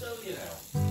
So, you know.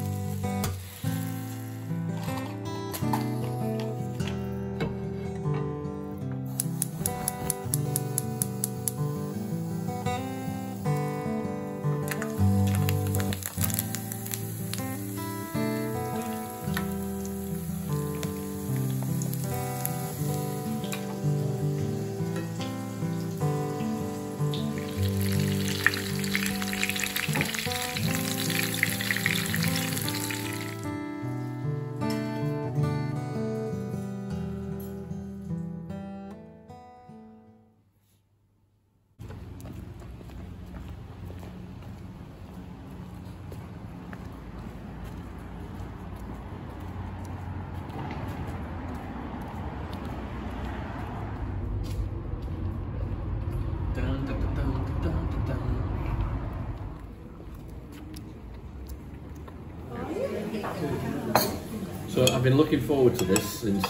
So I've been looking forward to this since. I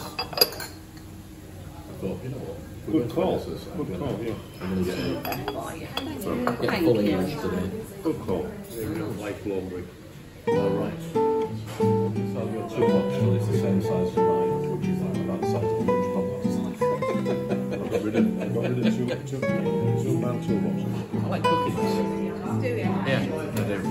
thought, you know what? Good call. to this, I'm Good gonna- call, yeah. I'm going to get a, get a Thank full you. English today. Good call. Like laundry. All right. So I've got two options, it's the same size as mine, which is like that size of which I've got rid of, I've got rid of two, two, two man toolboxes. I like cooking this. Do you? Yeah, I do.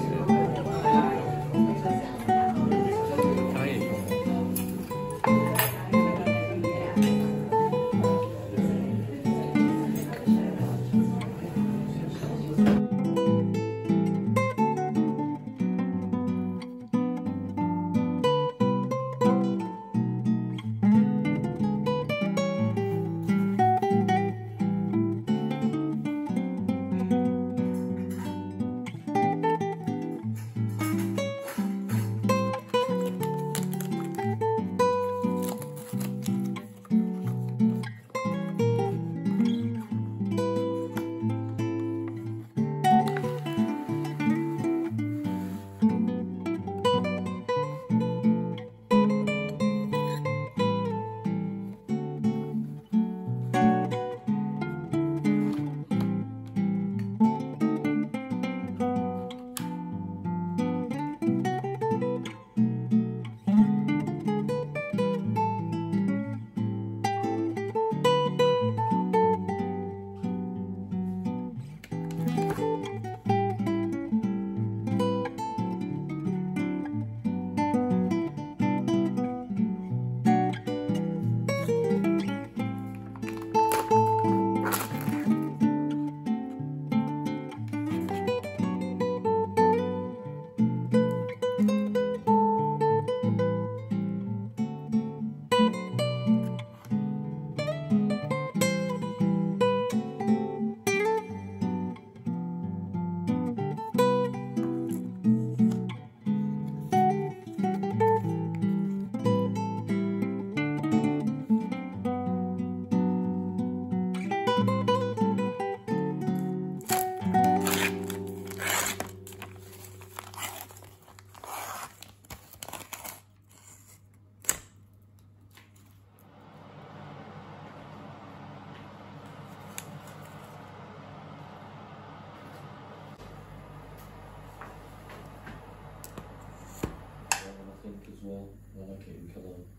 Yeah, I think as well.